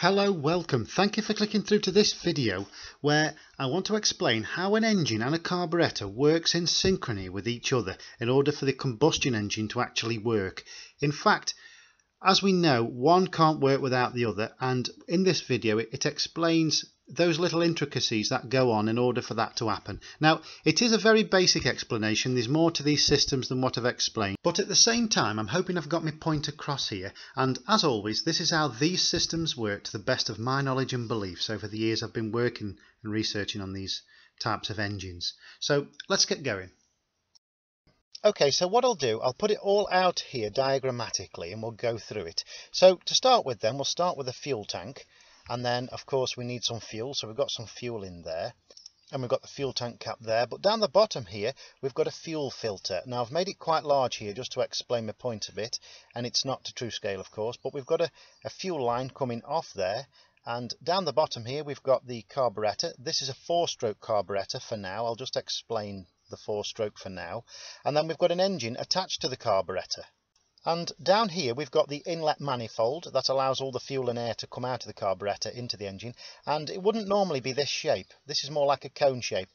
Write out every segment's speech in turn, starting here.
Hello, welcome. Thank you for clicking through to this video where I want to explain how an engine and a carburettor works in synchrony with each other in order for the combustion engine to actually work. In fact, as we know, one can't work without the other and in this video it explains those little intricacies that go on in order for that to happen. Now, it is a very basic explanation. There's more to these systems than what I've explained. But at the same time, I'm hoping I've got my point across here. And as always, this is how these systems work to the best of my knowledge and beliefs over the years I've been working and researching on these types of engines. So let's get going. Okay, so what I'll do, I'll put it all out here diagrammatically and we'll go through it. So to start with then, we'll start with a fuel tank and then of course we need some fuel. So we've got some fuel in there. And we've got the fuel tank cap there. But down the bottom here we've got a fuel filter. Now I've made it quite large here just to explain my point a bit and it's not to true scale of course. But we've got a, a fuel line coming off there. And down the bottom here we've got the carburettor this is a four stroke carburettor for now. I'll just explain the four stroke for now. And then we've got an engine attached to the carburettor and down here we've got the inlet manifold that allows all the fuel and air to come out of the carburettor into the engine. And it wouldn't normally be this shape. This is more like a cone shape.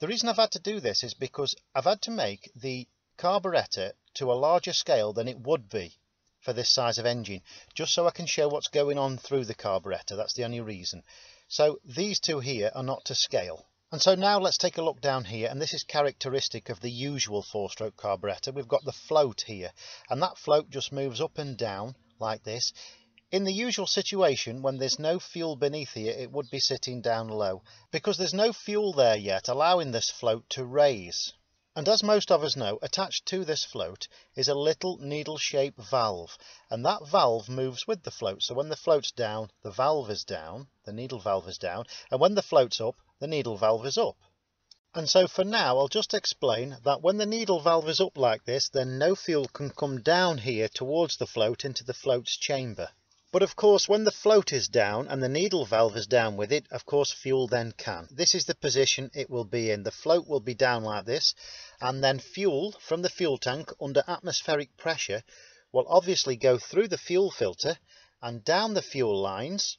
The reason I've had to do this is because I've had to make the carburettor to a larger scale than it would be for this size of engine, just so I can show what's going on through the carburettor. That's the only reason. So these two here are not to scale. And so now let's take a look down here and this is characteristic of the usual four-stroke carburettor. We've got the float here and that float just moves up and down like this. In the usual situation when there's no fuel beneath here it would be sitting down low because there's no fuel there yet allowing this float to raise. And as most of us know, attached to this float is a little needle-shaped valve, and that valve moves with the float. So when the float's down, the valve is down, the needle valve is down, and when the float's up, the needle valve is up. And so for now, I'll just explain that when the needle valve is up like this, then no fuel can come down here towards the float into the float's chamber. But of course, when the float is down and the needle valve is down with it, of course, fuel then can. This is the position it will be in. The float will be down like this, and then fuel from the fuel tank under atmospheric pressure will obviously go through the fuel filter and down the fuel lines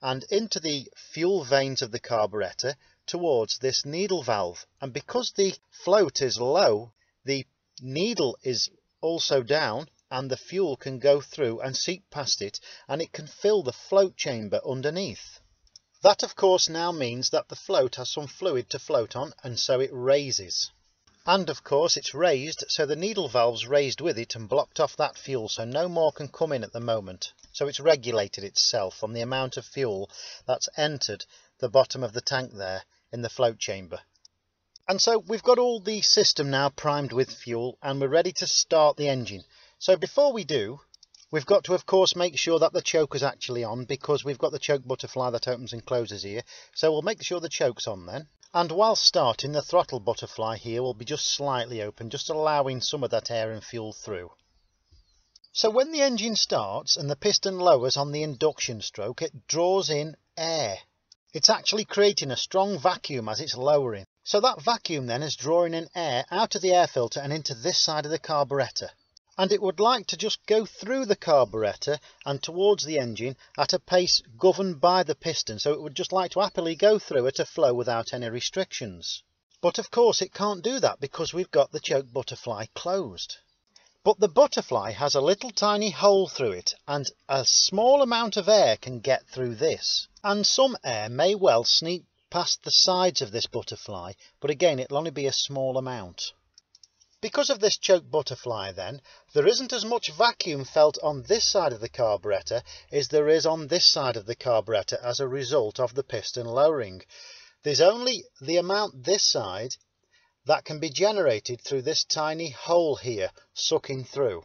and into the fuel vanes of the carburettor towards this needle valve. And because the float is low, the needle is also down and the fuel can go through and seep past it and it can fill the float chamber underneath. That of course now means that the float has some fluid to float on and so it raises. And of course it's raised so the needle valve's raised with it and blocked off that fuel so no more can come in at the moment. So it's regulated itself on the amount of fuel that's entered the bottom of the tank there in the float chamber. And so we've got all the system now primed with fuel and we're ready to start the engine. So before we do, we've got to of course make sure that the choke is actually on because we've got the choke butterfly that opens and closes here. So we'll make sure the choke's on then. And while starting, the throttle butterfly here will be just slightly open, just allowing some of that air and fuel through. So when the engine starts and the piston lowers on the induction stroke, it draws in air. It's actually creating a strong vacuum as it's lowering. So that vacuum then is drawing in air out of the air filter and into this side of the carburettor. And it would like to just go through the carburettor and towards the engine at a pace governed by the piston. So it would just like to happily go through at a flow without any restrictions. But of course it can't do that because we've got the choke butterfly closed. But the butterfly has a little tiny hole through it and a small amount of air can get through this. And some air may well sneak past the sides of this butterfly, but again it'll only be a small amount. Because of this choke butterfly then, there isn't as much vacuum felt on this side of the carburettor as there is on this side of the carburettor as a result of the piston lowering. There's only the amount this side that can be generated through this tiny hole here sucking through.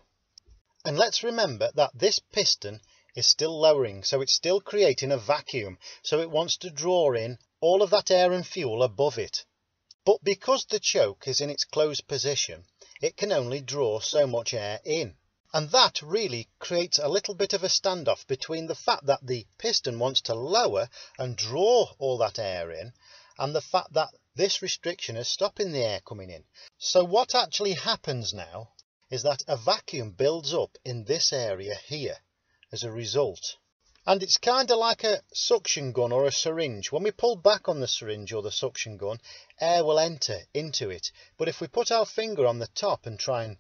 And let's remember that this piston is still lowering, so it's still creating a vacuum, so it wants to draw in all of that air and fuel above it. But because the choke is in its closed position, it can only draw so much air in. And that really creates a little bit of a standoff between the fact that the piston wants to lower and draw all that air in, and the fact that this restriction is stopping the air coming in. So what actually happens now is that a vacuum builds up in this area here as a result. And it's kind of like a suction gun or a syringe. When we pull back on the syringe or the suction gun, air will enter into it. But if we put our finger on the top and try and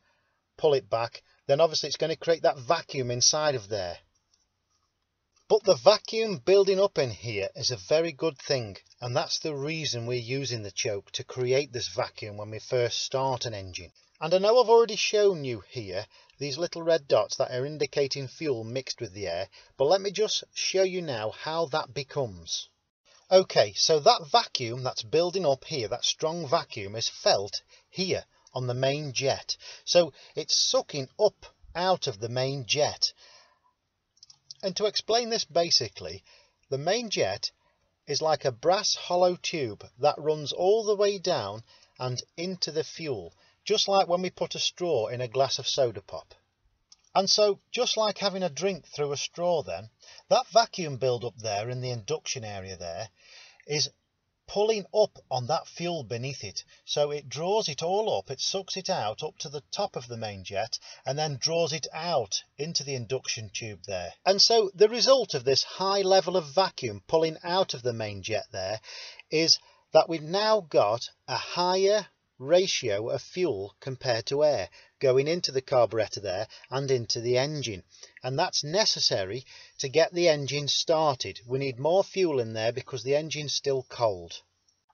pull it back, then obviously it's going to create that vacuum inside of there. But the vacuum building up in here is a very good thing, and that's the reason we're using the choke to create this vacuum when we first start an engine. And I know I've already shown you here these little red dots that are indicating fuel mixed with the air, but let me just show you now how that becomes. Okay, so that vacuum that's building up here, that strong vacuum, is felt here on the main jet. So it's sucking up out of the main jet and to explain this basically, the main jet is like a brass hollow tube that runs all the way down and into the fuel, just like when we put a straw in a glass of soda pop. And so, just like having a drink through a straw then, that vacuum build up there in the induction area there is pulling up on that fuel beneath it. So it draws it all up, it sucks it out up to the top of the main jet and then draws it out into the induction tube there. And so the result of this high level of vacuum pulling out of the main jet there is that we've now got a higher ratio of fuel compared to air going into the carburetor there and into the engine. And that's necessary to get the engine started. We need more fuel in there because the engine's still cold.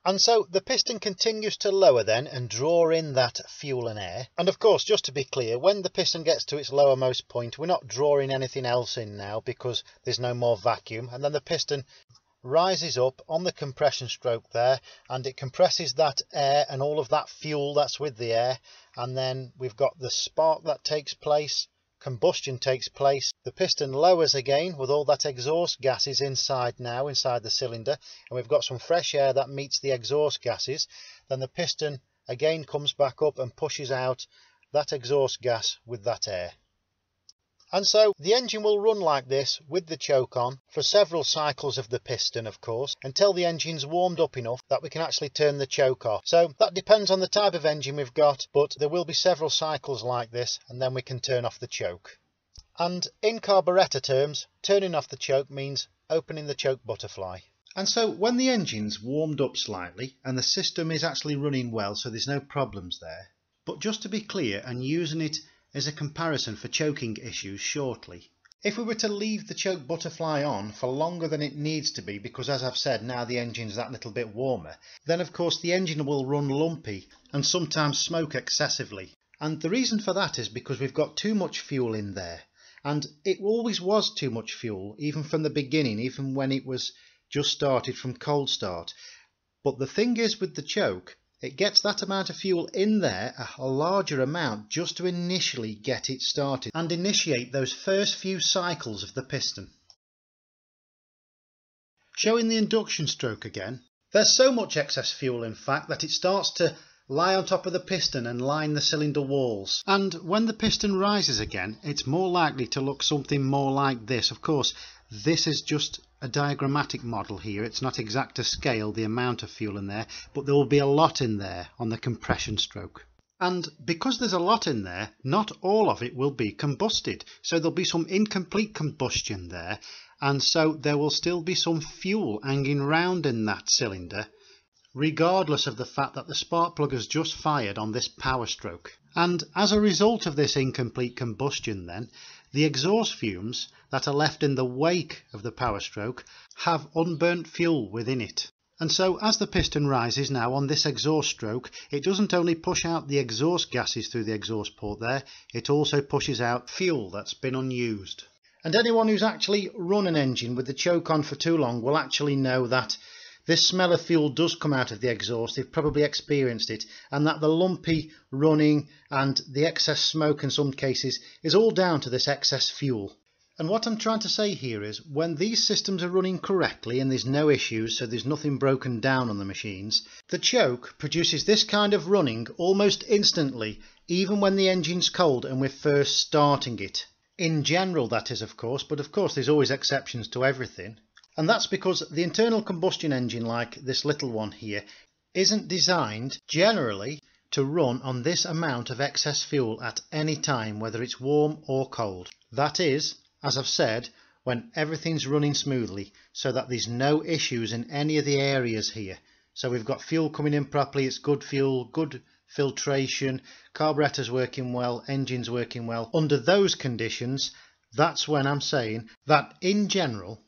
And so the piston continues to lower then and draw in that fuel and air. And of course just to be clear when the piston gets to its lowermost point we're not drawing anything else in now because there's no more vacuum. And then the piston rises up on the compression stroke there and it compresses that air and all of that fuel that's with the air. And then we've got the spark that takes place combustion takes place. The piston lowers again with all that exhaust gases inside now inside the cylinder. And we've got some fresh air that meets the exhaust gases. Then the piston again comes back up and pushes out that exhaust gas with that air and so the engine will run like this with the choke on for several cycles of the piston, of course, until the engine's warmed up enough that we can actually turn the choke off. So that depends on the type of engine we've got, but there will be several cycles like this and then we can turn off the choke. And in carburettor terms, turning off the choke means opening the choke butterfly. And so when the engine's warmed up slightly and the system is actually running well, so there's no problems there. But just to be clear and using it is a comparison for choking issues shortly. If we were to leave the choke butterfly on for longer than it needs to be because as I've said now the engine's that little bit warmer then of course the engine will run lumpy and sometimes smoke excessively. And the reason for that is because we've got too much fuel in there. And it always was too much fuel even from the beginning even when it was just started from cold start. But the thing is with the choke it gets that amount of fuel in there, a larger amount, just to initially get it started and initiate those first few cycles of the piston. Showing the induction stroke again, there's so much excess fuel in fact that it starts to lie on top of the piston and line the cylinder walls. And when the piston rises again, it's more likely to look something more like this. Of course, this is just a diagrammatic model here. It's not exact to scale the amount of fuel in there, but there will be a lot in there on the compression stroke. And because there's a lot in there, not all of it will be combusted. So there'll be some incomplete combustion there. And so there will still be some fuel hanging round in that cylinder, regardless of the fact that the spark plug has just fired on this power stroke. And as a result of this incomplete combustion then, the exhaust fumes that are left in the wake of the power stroke have unburnt fuel within it. And so as the piston rises now on this exhaust stroke, it doesn't only push out the exhaust gases through the exhaust port there, it also pushes out fuel that's been unused. And anyone who's actually run an engine with the choke on for too long will actually know that this smell of fuel does come out of the exhaust, they've probably experienced it, and that the lumpy running and the excess smoke in some cases is all down to this excess fuel. And what I'm trying to say here is when these systems are running correctly and there's no issues, so there's nothing broken down on the machines, the choke produces this kind of running almost instantly, even when the engine's cold and we're first starting it. In general, that is, of course, but of course there's always exceptions to everything. And that's because the internal combustion engine, like this little one here, isn't designed generally to run on this amount of excess fuel at any time, whether it's warm or cold. That is, as I've said, when everything's running smoothly so that there's no issues in any of the areas here. So we've got fuel coming in properly, it's good fuel, good filtration, carburetor's working well, engine's working well. Under those conditions, that's when I'm saying that in general,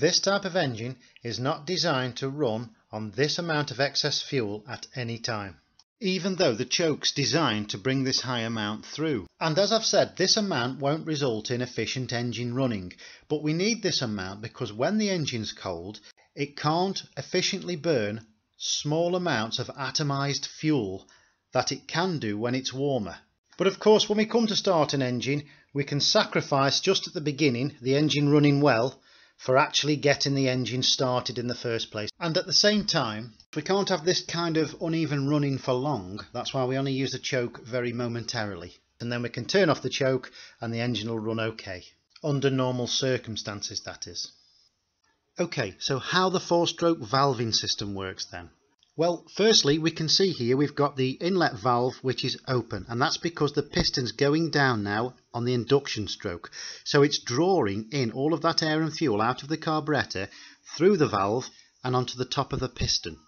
this type of engine is not designed to run on this amount of excess fuel at any time even though the choke's designed to bring this high amount through. And as I've said, this amount won't result in efficient engine running, but we need this amount because when the engine's cold, it can't efficiently burn small amounts of atomized fuel that it can do when it's warmer. But of course, when we come to start an engine, we can sacrifice just at the beginning the engine running well for actually getting the engine started in the first place. And at the same time, we can't have this kind of uneven running for long. That's why we only use the choke very momentarily. And then we can turn off the choke and the engine will run okay. Under normal circumstances, that is. Okay, so how the four-stroke valving system works then. Well, firstly, we can see here we've got the inlet valve which is open and that's because the piston's going down now on the induction stroke. So it's drawing in all of that air and fuel out of the carburetor through the valve and onto the top of the piston.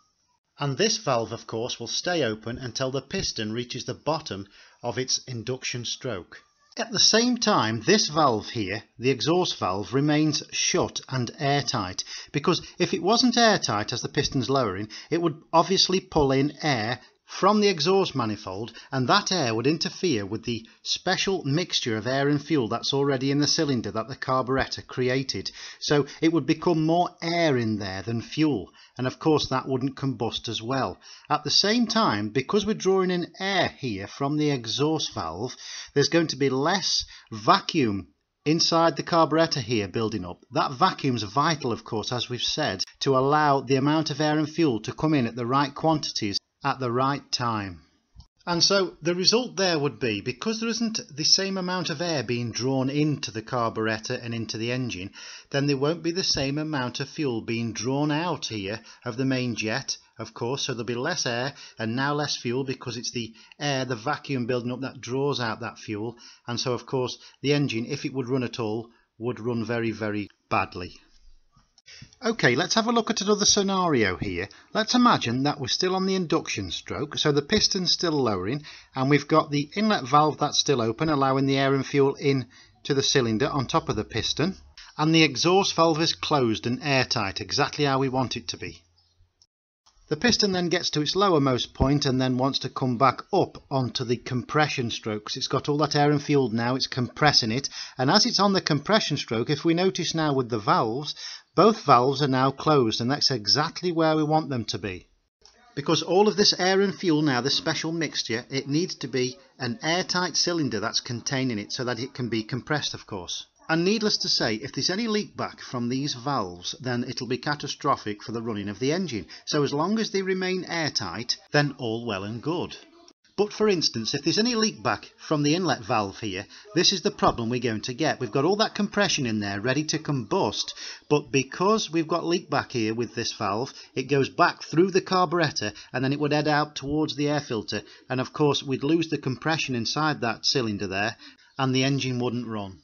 And this valve, of course, will stay open until the piston reaches the bottom of its induction stroke. At the same time, this valve here, the exhaust valve, remains shut and airtight because if it wasn't airtight as the piston's lowering, it would obviously pull in air from the exhaust manifold and that air would interfere with the special mixture of air and fuel that's already in the cylinder that the carburetor created. So it would become more air in there than fuel and of course that wouldn't combust as well. At the same time, because we're drawing in air here from the exhaust valve, there's going to be less vacuum inside the carburetor here building up. That vacuum's vital, of course, as we've said, to allow the amount of air and fuel to come in at the right quantities at the right time. And so the result there would be, because there isn't the same amount of air being drawn into the carburetor and into the engine, then there won't be the same amount of fuel being drawn out here of the main jet, of course, so there'll be less air and now less fuel because it's the air, the vacuum building up that draws out that fuel. And so, of course, the engine, if it would run at all, would run very, very badly. Okay, let's have a look at another scenario here. Let's imagine that we're still on the induction stroke, so the piston's still lowering, and we've got the inlet valve that's still open, allowing the air and fuel in to the cylinder on top of the piston, and the exhaust valve is closed and airtight, exactly how we want it to be. The piston then gets to its lowermost point and then wants to come back up onto the compression strokes. It's got all that air and fuel now, it's compressing it. And as it's on the compression stroke, if we notice now with the valves, both valves are now closed and that's exactly where we want them to be. Because all of this air and fuel now, this special mixture, it needs to be an airtight cylinder that's containing it so that it can be compressed of course. And needless to say, if there's any leak back from these valves, then it'll be catastrophic for the running of the engine. So as long as they remain airtight, then all well and good. But for instance, if there's any leak back from the inlet valve here, this is the problem we're going to get. We've got all that compression in there ready to combust, but because we've got leak back here with this valve, it goes back through the carburetor and then it would head out towards the air filter. And of course, we'd lose the compression inside that cylinder there and the engine wouldn't run.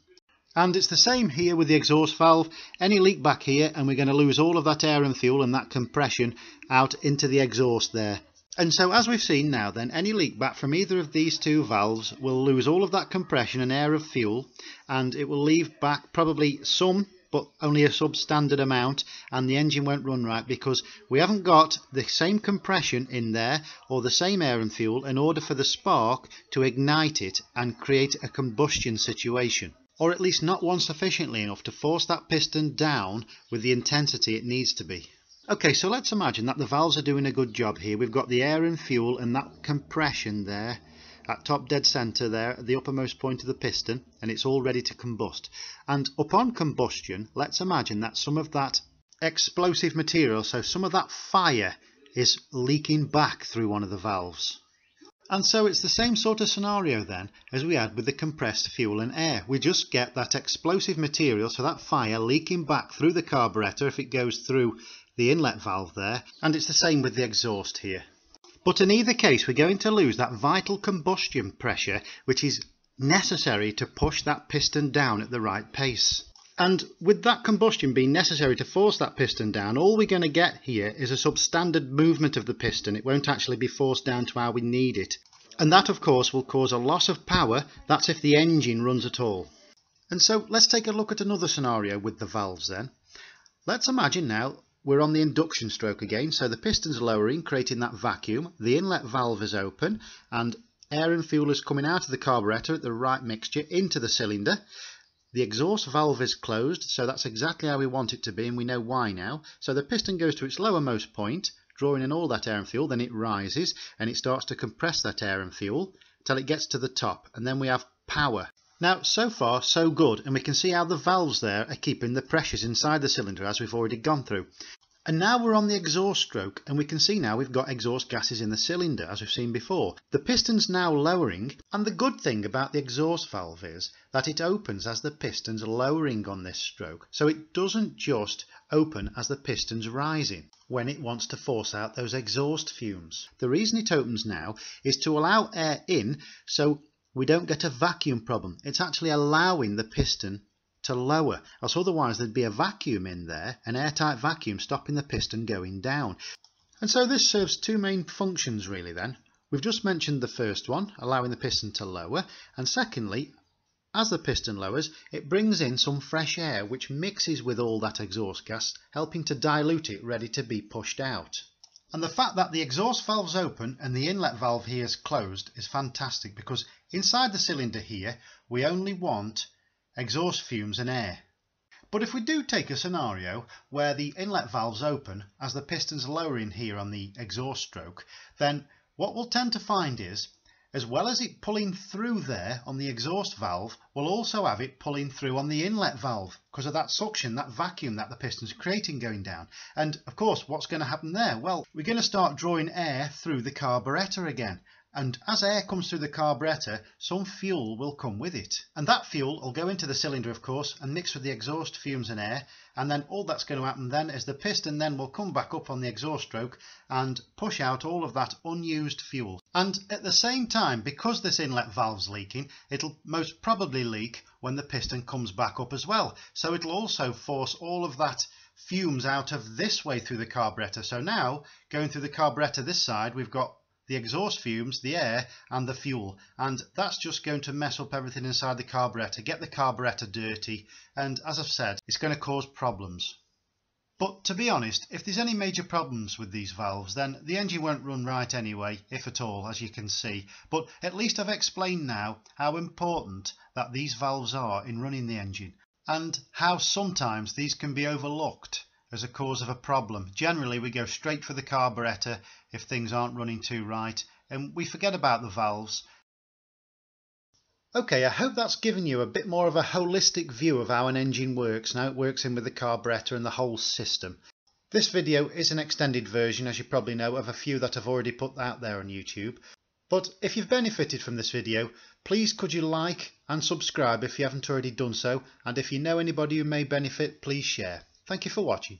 And it's the same here with the exhaust valve. Any leak back here and we're going to lose all of that air and fuel and that compression out into the exhaust there. And so as we've seen now then, any leak back from either of these two valves will lose all of that compression and air of fuel and it will leave back probably some but only a substandard amount and the engine won't run right because we haven't got the same compression in there or the same air and fuel in order for the spark to ignite it and create a combustion situation or at least not one sufficiently enough to force that piston down with the intensity it needs to be. Okay, so let's imagine that the valves are doing a good job here. We've got the air and fuel and that compression there at top dead center there at the uppermost point of the piston and it's all ready to combust. And upon combustion, let's imagine that some of that explosive material, so some of that fire is leaking back through one of the valves. And so it's the same sort of scenario then as we had with the compressed fuel and air. We just get that explosive material, so that fire leaking back through the carburetor if it goes through the inlet valve there, and it's the same with the exhaust here. But in either case, we're going to lose that vital combustion pressure which is necessary to push that piston down at the right pace. And with that combustion being necessary to force that piston down, all we're going to get here is a substandard movement of the piston. It won't actually be forced down to how we need it. And that of course will cause a loss of power, that's if the engine runs at all. And so let's take a look at another scenario with the valves then. Let's imagine now we're on the induction stroke again, so the piston's lowering, creating that vacuum, the inlet valve is open and air and fuel is coming out of the carburetor at the right mixture into the cylinder. The exhaust valve is closed, so that's exactly how we want it to be and we know why now. So the piston goes to its lowermost point, drawing in all that air and fuel, then it rises and it starts to compress that air and fuel till it gets to the top and then we have power. Now, so far, so good, and we can see how the valves there are keeping the pressures inside the cylinder as we've already gone through. And now we're on the exhaust stroke, and we can see now we've got exhaust gases in the cylinder, as we've seen before. The piston's now lowering, and the good thing about the exhaust valve is that it opens as the piston's lowering on this stroke, so it doesn't just open as the piston's rising when it wants to force out those exhaust fumes. The reason it opens now is to allow air in, so we don't get a vacuum problem. It's actually allowing the piston to lower, else otherwise there'd be a vacuum in there, an airtight vacuum stopping the piston going down. And so this serves two main functions really then. We've just mentioned the first one, allowing the piston to lower, and secondly, as the piston lowers, it brings in some fresh air which mixes with all that exhaust gas, helping to dilute it ready to be pushed out. And the fact that the exhaust valve's open and the inlet valve here is closed is fantastic because inside the cylinder here we only want exhaust fumes and air. But if we do take a scenario where the inlet valve's open as the piston's lowering here on the exhaust stroke, then what we'll tend to find is as well as it pulling through there on the exhaust valve, we'll also have it pulling through on the inlet valve because of that suction, that vacuum that the piston's creating going down. And of course, what's going to happen there? Well, we're going to start drawing air through the carburetor again. And as air comes through the carburetor, some fuel will come with it. And that fuel will go into the cylinder, of course, and mix with the exhaust fumes and air. And then all that's going to happen then is the piston then will come back up on the exhaust stroke and push out all of that unused fuel. And at the same time, because this inlet valve's leaking, it'll most probably leak when the piston comes back up as well. So it'll also force all of that fumes out of this way through the carburetor. So now, going through the carburetor this side, we've got the exhaust fumes, the air and the fuel and that's just going to mess up everything inside the carburetor, get the carburetor dirty and as I've said it's going to cause problems. But to be honest, if there's any major problems with these valves then the engine won't run right anyway, if at all, as you can see. But at least I've explained now how important that these valves are in running the engine and how sometimes these can be overlooked as a cause of a problem. Generally, we go straight for the carburetor if things aren't running too right, and we forget about the valves. Okay, I hope that's given you a bit more of a holistic view of how an engine works and how it works in with the carburetor and the whole system. This video is an extended version, as you probably know, of a few that I've already put out there on YouTube. But if you've benefited from this video, please could you like and subscribe if you haven't already done so, and if you know anybody who may benefit, please share. Thank you for watching.